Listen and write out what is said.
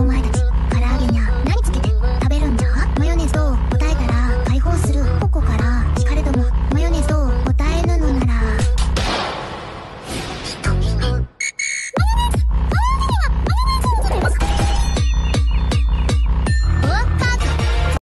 Oh my god.